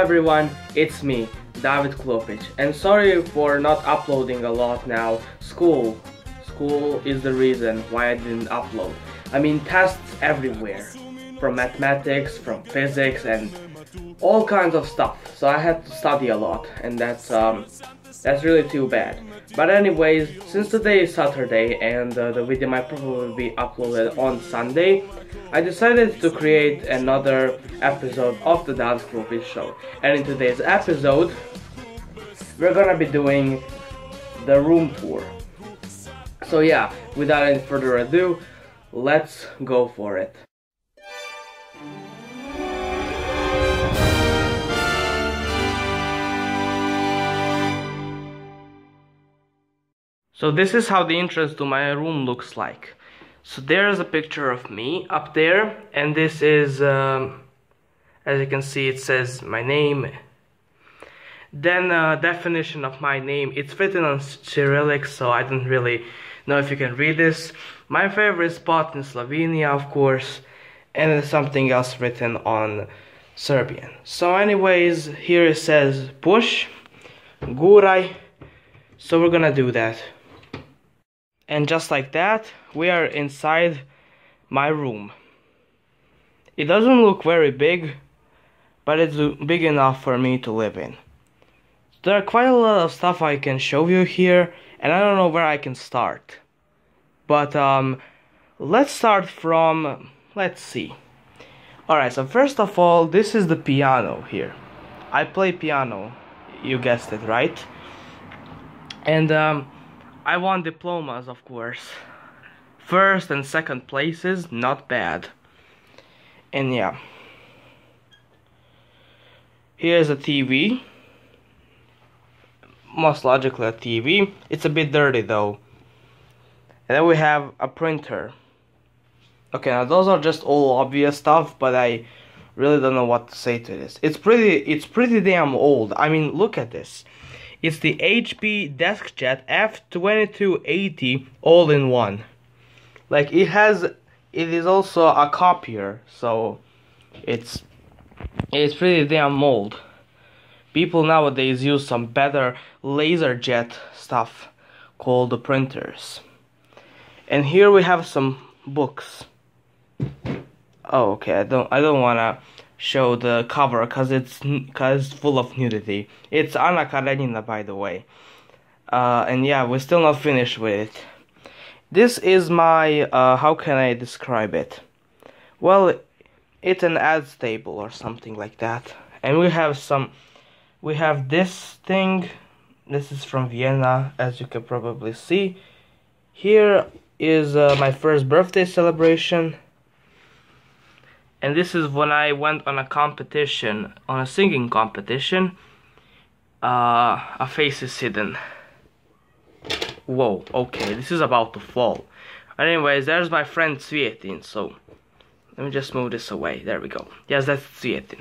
Everyone, it's me, David Klopic, and sorry for not uploading a lot now. School. School is the reason why I didn't upload. I mean tests everywhere. From mathematics, from physics, and all kinds of stuff. So I had to study a lot, and that's um, that's really too bad. But anyways, since today is Saturday and uh, the video might probably be uploaded on Sunday, I decided to create another episode of the David Klopic show. And in today's episode, we're gonna be doing the room tour. So yeah, without any further ado, let's go for it. So this is how the entrance to my room looks like. So there's a picture of me up there and this is, um, as you can see it says my name. Then uh, definition of my name, it's written on Cyrillic so I don't really know if you can read this. My favorite spot in Slovenia of course and something else written on Serbian. So anyways, here it says push, guraj, so we're gonna do that and just like that we are inside my room. It doesn't look very big but it's big enough for me to live in. There are quite a lot of stuff I can show you here and I don't know where I can start. But um let's start from let's see. Alright so first of all this is the piano here. I play piano. You guessed it right? And um I won diplomas, of course. First and second places, not bad. And yeah. Here's a TV. Most logically a TV. It's a bit dirty though. And then we have a printer. Okay, now those are just all obvious stuff, but I really don't know what to say to this. It's pretty it's pretty damn old. I mean, look at this. It's the HP DeskJet F2280 all-in-one. Like it has, it is also a copier, so it's it's pretty damn old. People nowadays use some better LaserJet stuff called the printers. And here we have some books. Oh, okay. I don't. I don't wanna show the cover because it's cause full of nudity. It's Anna Karenina, by the way. Uh, and yeah, we're still not finished with it. This is my, uh, how can I describe it? Well, it's an ads table or something like that. And we have some, we have this thing. This is from Vienna, as you can probably see. Here is uh, my first birthday celebration and this is when I went on a competition, on a singing competition. Uh, a face is hidden. Whoa, okay, this is about to fall. Anyways, there's my friend Svietin, so let me just move this away. There we go. Yes, that's Svietin.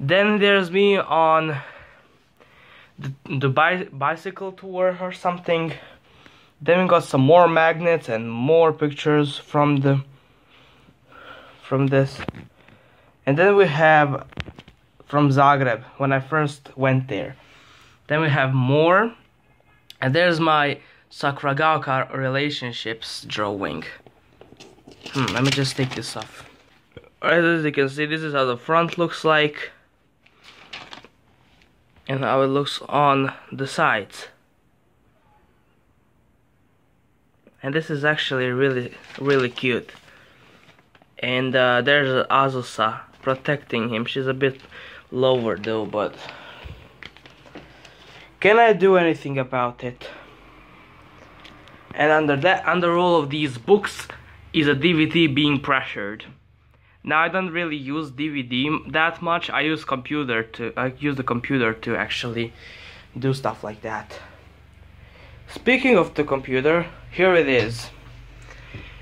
Then there's me on the, the bi bicycle tour or something. Then we got some more magnets and more pictures from the from this. And then we have from Zagreb when I first went there. Then we have more. And there's my Sakuragaoka relationships drawing. Hmm, let me just take this off. Alright, as you can see this is how the front looks like. And how it looks on the sides. And this is actually really really cute and uh, there's Azusa protecting him. She's a bit lower though, but can I do anything about it? And under that, under all of these books, is a DVD being pressured. Now I don't really use DVD that much. I use computer to I use the computer to actually do stuff like that. Speaking of the computer, here it is.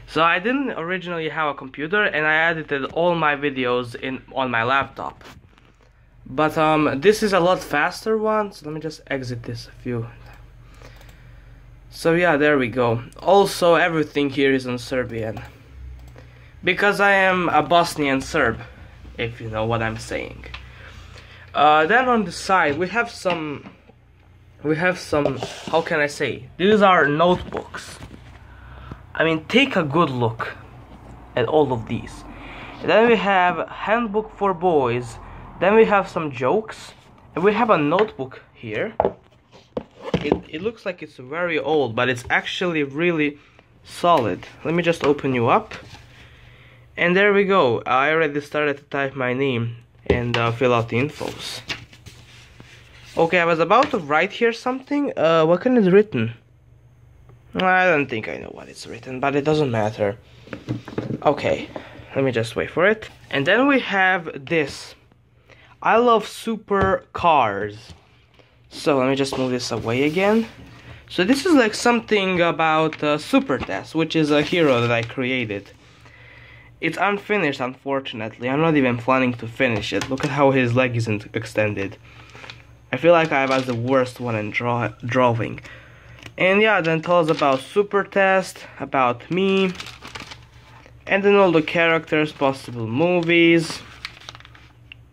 So I didn't originally have a computer and I edited all my videos in on my laptop. But um, this is a lot faster one, so let me just exit this a few. So yeah, there we go. Also, everything here is in Serbian. Because I am a Bosnian Serb, if you know what I'm saying. Uh, then on the side we have some we have some how can I say these are notebooks I mean take a good look at all of these. Then we have handbook for boys. Then we have some jokes. And we have a notebook here. It, it looks like it's very old but it's actually really solid. Let me just open you up. And there we go. I already started to type my name and uh, fill out the infos. Okay, I was about to write here something. Uh, what kind is written? I don't think I know what it's written, but it doesn't matter. Okay, let me just wait for it. And then we have this. I love super cars. So let me just move this away again. So this is like something about uh, Super Test, which is a hero that I created. It's unfinished, unfortunately. I'm not even planning to finish it. Look at how his leg isn't extended. I feel like I was the worst one in draw drawing. And yeah, then tells about Super Test, about me, and then all the characters, possible movies.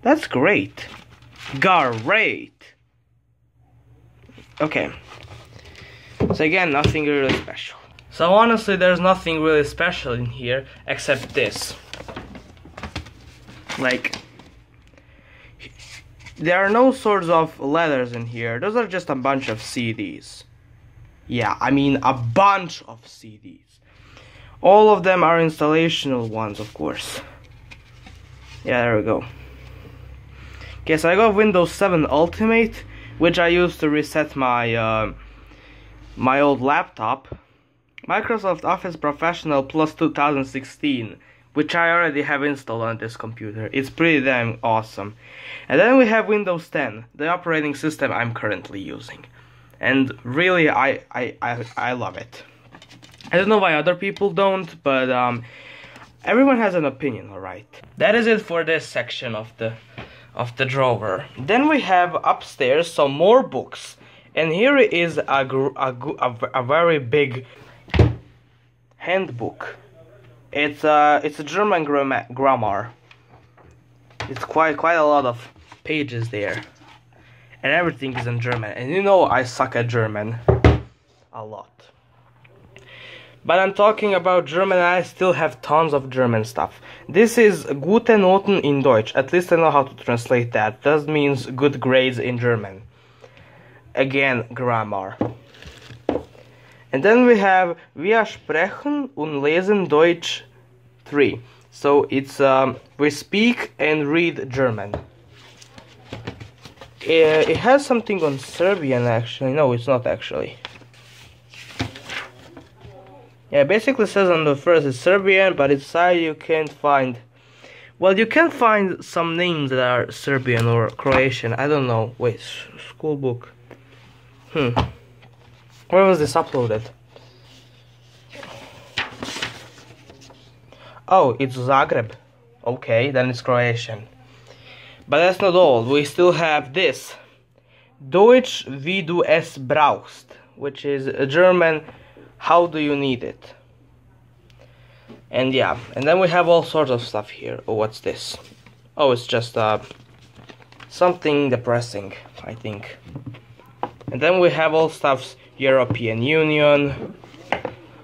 That's great. Great. Okay. So again, nothing really special. So honestly, there's nothing really special in here except this. Like, there are no sorts of letters in here. Those are just a bunch of CDs. Yeah, I mean a bunch of CDs. All of them are installational ones, of course. Yeah, there we go. Okay, so I got Windows 7 Ultimate, which I used to reset my uh, my old laptop. Microsoft Office Professional Plus 2016 which I already have installed on this computer. It's pretty damn awesome. And then we have Windows 10, the operating system I'm currently using. And really, I, I, I, I love it. I don't know why other people don't, but um, everyone has an opinion, alright? That is it for this section of the of the drawer. Then we have upstairs some more books. And here is a, a, a, a very big handbook it's uh, it's a German grammar. It's quite quite a lot of pages there, and everything is in German. And you know I suck at German a lot. But I'm talking about German I still have tons of German stuff. This is gute Noten in Deutsch. At least I know how to translate that. That means good grades in German. Again, grammar. And then we have Wir sprechen und lesen Deutsch 3. So it's um, we speak and read German. It, it has something on Serbian actually. No, it's not actually. Yeah, basically says on the first it's Serbian, but inside you can't find. Well, you can find some names that are Serbian or Croatian. I don't know. Wait, school book. Hmm. Where was this uploaded? Oh, it's Zagreb. Okay, then it's Croatian. But that's not all. We still have this. Deutsch wie du es brauchst, which is a German how do you need it. And yeah, and then we have all sorts of stuff here. Oh, what's this? Oh, it's just uh, something depressing, I think. And then we have all stuffs European Union,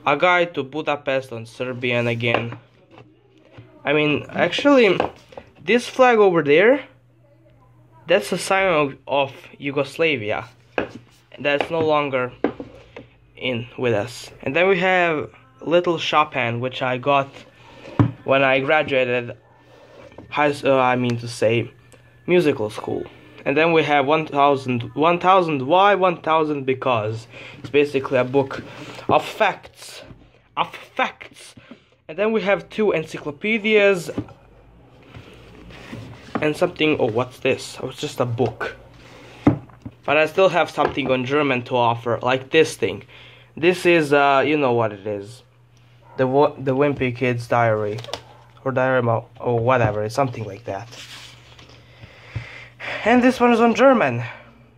a guide to Budapest on Serbian again. I mean, actually, this flag over there, that's a sign of, of Yugoslavia. That's no longer in with us. And then we have Little Chopin, which I got when I graduated high, uh, I mean to say, musical school. And then we have 1000, 1000 why, 1000 because. It's basically a book of facts. Of facts and then we have two encyclopedias and something, oh what's this? Oh, it's just a book. But I still have something on German to offer, like this thing. This is, uh, you know what it is. The the Wimpy Kid's Diary. Or Diary or whatever, it's something like that. And this one is on German.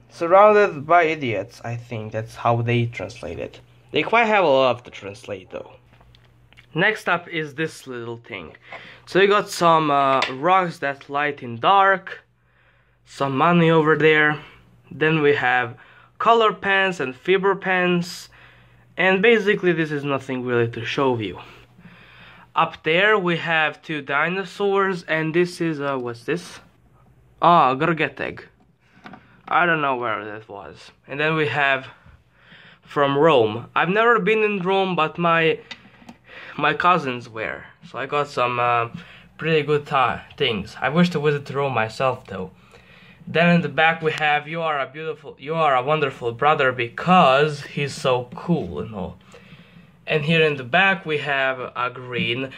Surrounded by idiots, I think that's how they translate it. They quite have a lot to translate though. Next up is this little thing. So you got some uh, rugs that light in dark, some money over there. Then we have color pens and fiber pens. And basically this is nothing really to show you. Up there we have two dinosaurs and this is, uh, what's this? Ah, Gargeteg. I don't know where that was. And then we have from Rome. I've never been in Rome, but my my cousins wear. So I got some uh, pretty good things. I wish to visit Rome myself though. Then in the back we have you are a beautiful, you are a wonderful brother because he's so cool and all. And here in the back we have a green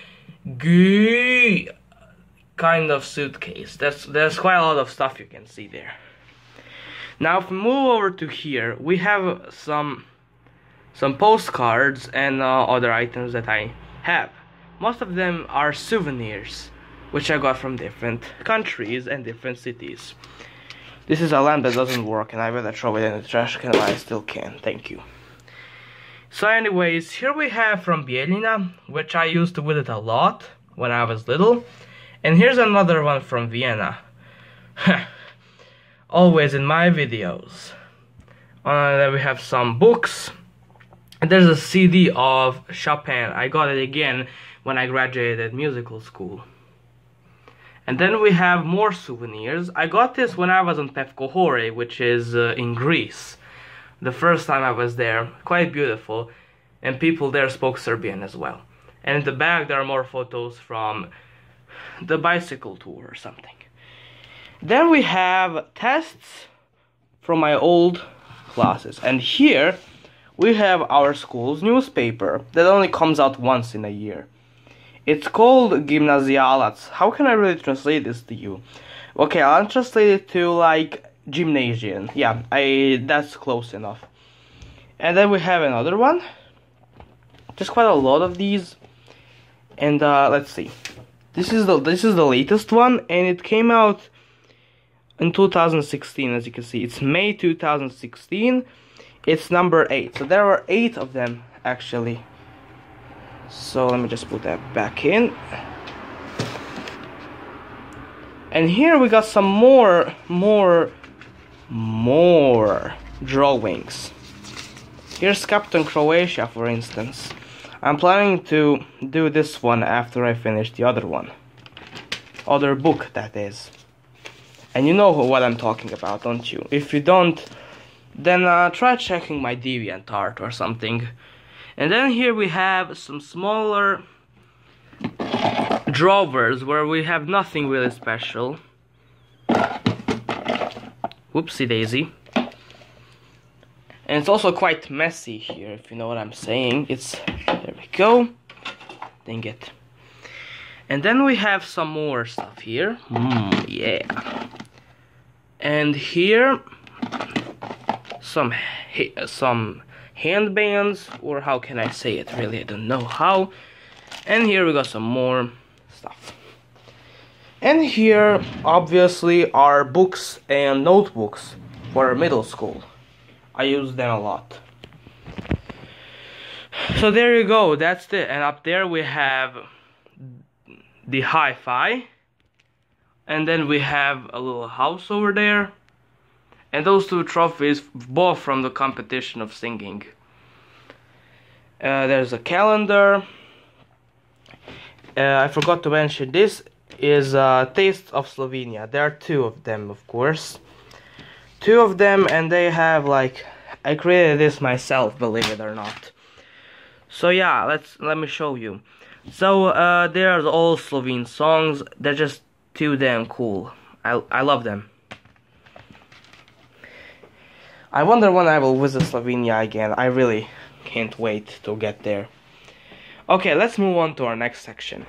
kind of suitcase. That's there's quite a lot of stuff you can see there. Now if we move over to here, we have some some postcards and uh, other items that I have. Most of them are souvenirs, which I got from different countries and different cities. This is a lamp that doesn't work and I better throw it in the trash can, but I still can. Thank you. So anyways, here we have from Bijeljina, which I used to it a lot when I was little. And here's another one from Vienna. Always in my videos. Uh, then we have some books. And there's a CD of Chopin. I got it again when I graduated musical school. And then we have more souvenirs. I got this when I was on Pefkohori, which is uh, in Greece. The first time I was there, quite beautiful, and people there spoke Serbian as well. And in the back there are more photos from the bicycle tour or something. Then we have tests from my old classes. And here we have our school's newspaper that only comes out once in a year. It's called Gimnazijalac. How can I really translate this to you? Okay, I'll translate it to like gymnasium. Yeah, I that's close enough. And then we have another one. There's quite a lot of these. And uh, let's see. This is the this is the latest one and it came out in 2016 as you can see. It's May 2016. It's number 8. So there are 8 of them actually. So let me just put that back in. And here we got some more, more, more drawings. Here's Captain Croatia, for instance. I'm planning to do this one after I finish the other one. Other book, that is. And you know what I'm talking about, don't you? If you don't, then uh, try checking my DeviantArt or something. And then here we have some smaller drawers where we have nothing really special. Whoopsie daisy. And it's also quite messy here, if you know what I'm saying. It's, there we go. Dang it. And then we have some more stuff here. Mmm, yeah. And here, some, some handbands or how can I say it really? I don't know how. And here we got some more stuff. And here obviously are books and notebooks for middle school. I use them a lot. So there you go that's it. And up there we have the hi-fi. And then we have a little house over there and those two trophies both from the competition of singing. Uh, there's a calendar. Uh, I forgot to mention this is a taste of Slovenia. There are two of them of course. Two of them and they have like I created this myself believe it or not. So yeah let's let me show you. So uh, there's all Slovene songs. They're just too damn cool. I, I love them I wonder when I will visit Slovenia again. I really can't wait to get there. Okay, let's move on to our next section.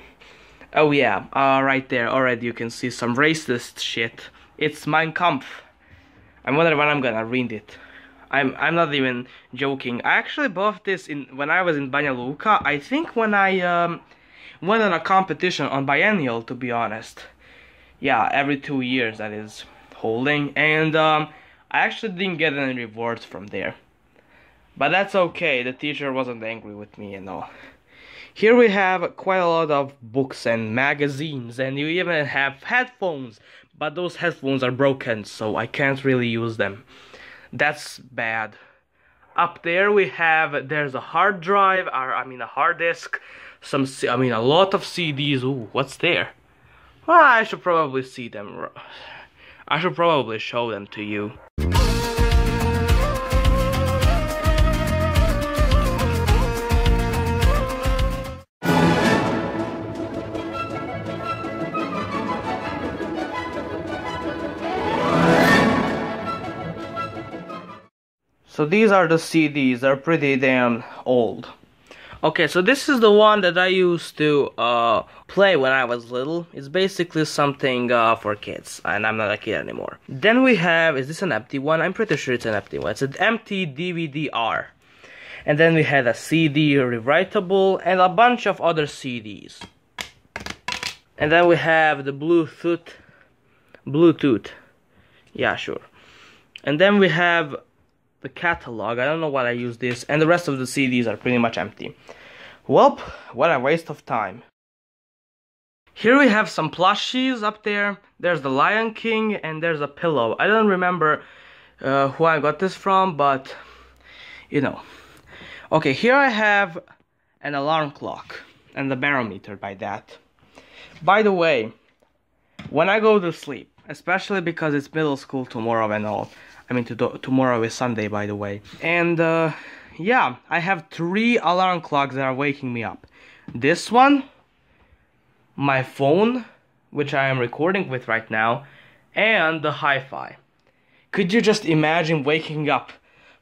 Oh yeah, uh, right there already you can see some racist shit. It's Mein Kampf. I wonder when I'm gonna read it. I'm I'm not even joking. I actually bought this in when I was in Banja Luka. I think when I um, went on a competition on biennial, to be honest. Yeah, every two years that is holding, and um, I actually didn't get any rewards from there. But that's okay, the teacher wasn't angry with me and all. Here we have quite a lot of books and magazines, and you even have headphones, but those headphones are broken, so I can't really use them. That's bad. Up there we have there's a hard drive, or I mean a hard disk, some I mean a lot of CDs. Ooh, what's there? Well, I should probably see them. I should probably show them to you. So these are the CDs, they're pretty damn old. Okay, so this is the one that I used to uh, play when I was little. It's basically something uh, for kids, and I'm not a kid anymore. Then we have, is this an empty one? I'm pretty sure it's an empty one. It's an empty DVD-R. And then we had a CD rewritable and a bunch of other CDs. And then we have the Bluetooth, Bluetooth, yeah, sure. And then we have the catalog. I don't know why I use this, and the rest of the CDs are pretty much empty. Well, what a waste of time. Here we have some plushies up there. There's the Lion King and there's a pillow. I don't remember uh, who I got this from, but you know. Okay, here I have an alarm clock and the barometer by that. By the way, when I go to sleep, especially because it's middle school tomorrow and all, I mean, to tomorrow is Sunday, by the way. And uh, yeah, I have three alarm clocks that are waking me up. This one, my phone, which I am recording with right now, and the hi-fi. Could you just imagine waking up?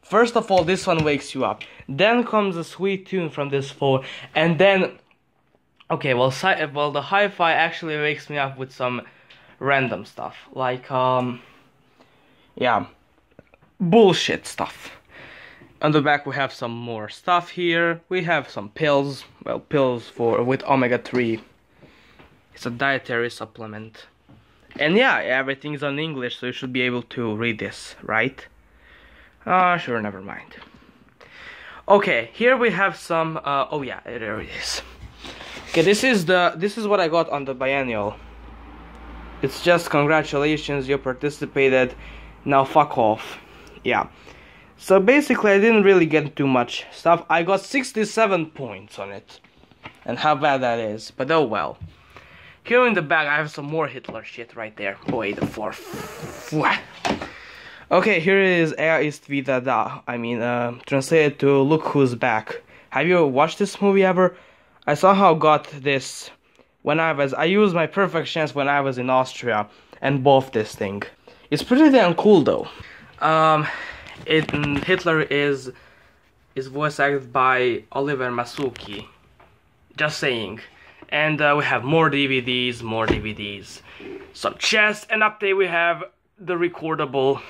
First of all, this one wakes you up. Then comes a sweet tune from this phone, and then, okay, well, well, the hi-fi actually wakes me up with some random stuff, like um, yeah bullshit stuff. On the back we have some more stuff here. We have some pills, well pills for with omega-3. It's a dietary supplement. And yeah, everything's on English, so you should be able to read this, right? Ah, uh, sure, never mind. Okay, here we have some, uh, oh yeah, there it is. Okay, this is the, this is what I got on the biennial. It's just congratulations, you participated, now fuck off yeah. So basically I didn't really get too much stuff. I got 67 points on it. And how bad that is but oh well. Here in the back I have some more Hitler shit right there. Boy the floor. Okay here is Er ist wieder da. I mean uh, translated to look who's back. Have you watched this movie ever? I somehow got this when I was I used my perfect chance when I was in Austria and bought this thing. It's pretty damn cool though um, it, Hitler is is voice acted by Oliver Masucci. Just saying. And uh, we have more DVDs, more DVDs, some chests, and up there we have the recordable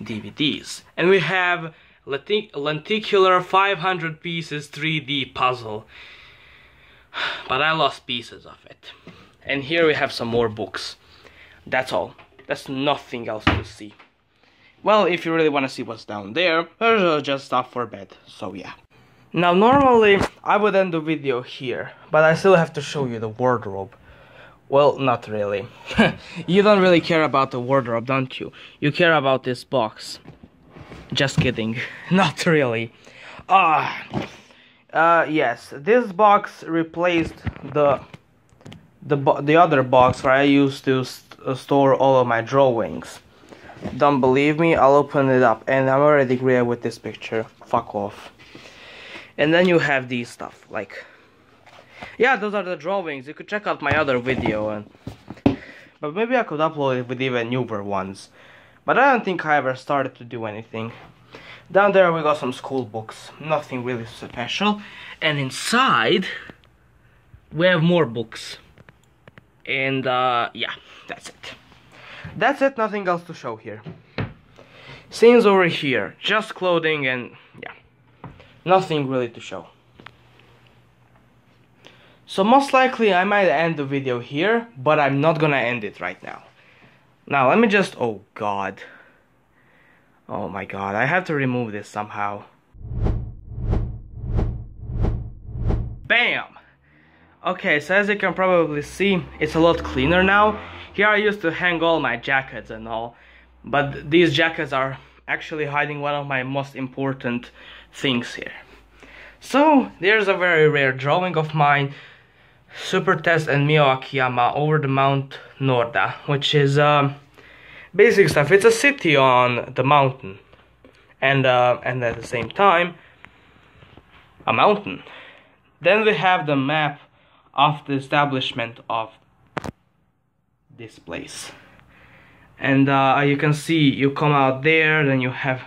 DVDs. And we have lenticular 500 pieces 3D puzzle. But I lost pieces of it. And here we have some more books. That's all. That's nothing else to see. Well, if you really want to see what's down there, there's just stuff for bed, so yeah. Now, normally, I would end the video here, but I still have to show you the wardrobe. Well, not really. you don't really care about the wardrobe, don't you? You care about this box. Just kidding. not really. Ah. Uh, uh, yes, this box replaced the the the other box where I used to st store all of my drawings. Don't believe me? I'll open it up. And I'm already great with this picture. Fuck off. And then you have these stuff. Like, yeah, those are the drawings. You could check out my other video. and But maybe I could upload it with even newer ones. But I don't think I ever started to do anything. Down there we got some school books. Nothing really special. And inside, we have more books. And uh, yeah, that's it. That's it, nothing else to show here. Scenes over here, just clothing and yeah, nothing really to show. So most likely I might end the video here, but I'm not gonna end it right now. Now let me just, oh god. Oh my god, I have to remove this somehow. BAM! Okay, so as you can probably see, it's a lot cleaner now. Here I used to hang all my jackets and all, but these jackets are actually hiding one of my most important things here. So, there's a very rare drawing of mine, Super Test and Mio Akiyama over the Mount Norda, which is um, basic stuff. It's a city on the mountain, and uh, and at the same time, a mountain. Then we have the map of the establishment of this place. And uh, you can see you come out there, then you have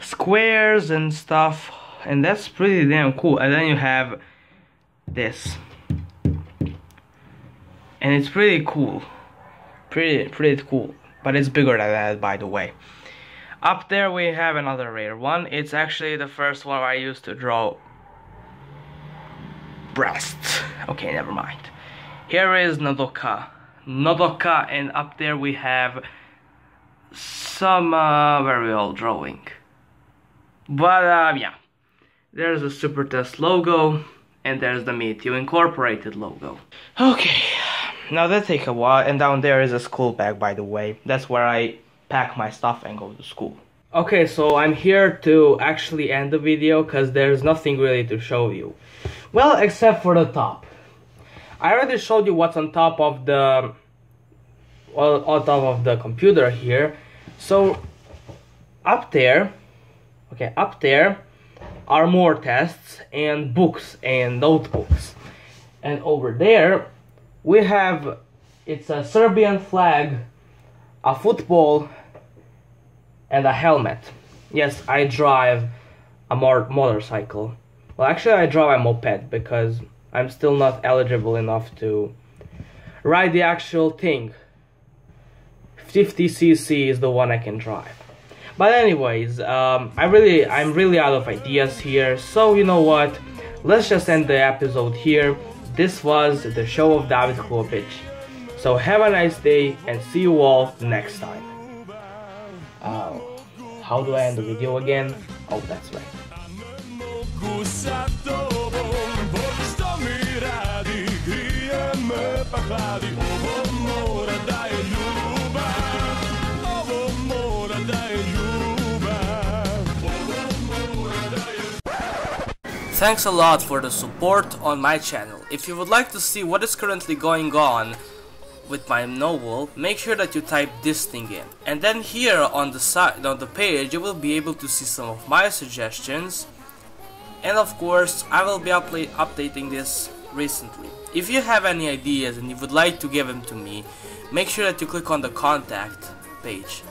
squares and stuff, and that's pretty damn cool. And then you have this, and it's pretty cool, pretty pretty cool. But it's bigger than that, by the way. Up there we have another rare one. It's actually the first one I used to draw breasts. Okay, never mind. Here is Nodoka. Nodoka, and up there we have some uh, very old drawing. But uh, yeah, there's the Super Test logo, and there's the Meet You Incorporated logo. Okay, now that take a while, and down there is a school bag, by the way. That's where I pack my stuff and go to school. Okay, so I'm here to actually end the video because there's nothing really to show you. Well, except for the top. I already showed you what's on top of the well, on top of the computer here. So up there, okay, up there are more tests and books and notebooks. And over there we have it's a Serbian flag, a football and a helmet. Yes, I drive a motorcycle. Well, actually, I drive a moped because I'm still not eligible enough to ride the actual thing. 50cc is the one I can drive. But anyways, um, I really, I'm really out of ideas here. So you know what? Let's just end the episode here. This was the show of David Klopic. So have a nice day and see you all next time. Uh, how do I end the video again? Oh, that's right. Pa hladi Ovo mora da je ljubav Ovo mora da je ljubav Ovo mora da je Thanks a lot for the support on my channel. If you would like to see what is currently going on with my novel, make sure that you type this thing in. And then here on the side on the page you will be able to see some of my suggestions and of course I will be updating this recently. If you have any ideas and you would like to give them to me, make sure that you click on the contact page.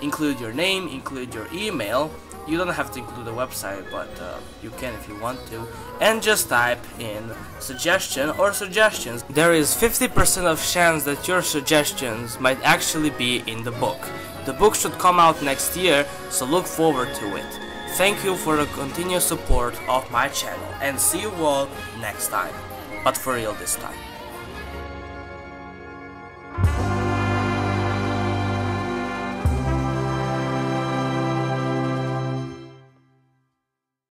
Include your name, include your email, you don't have to include a website but uh, you can if you want to and just type in suggestion or suggestions there is 50% of chance that your suggestions might actually be in the book the book should come out next year so look forward to it Thank you for the continued support of my channel and see you all next time. But for real this time.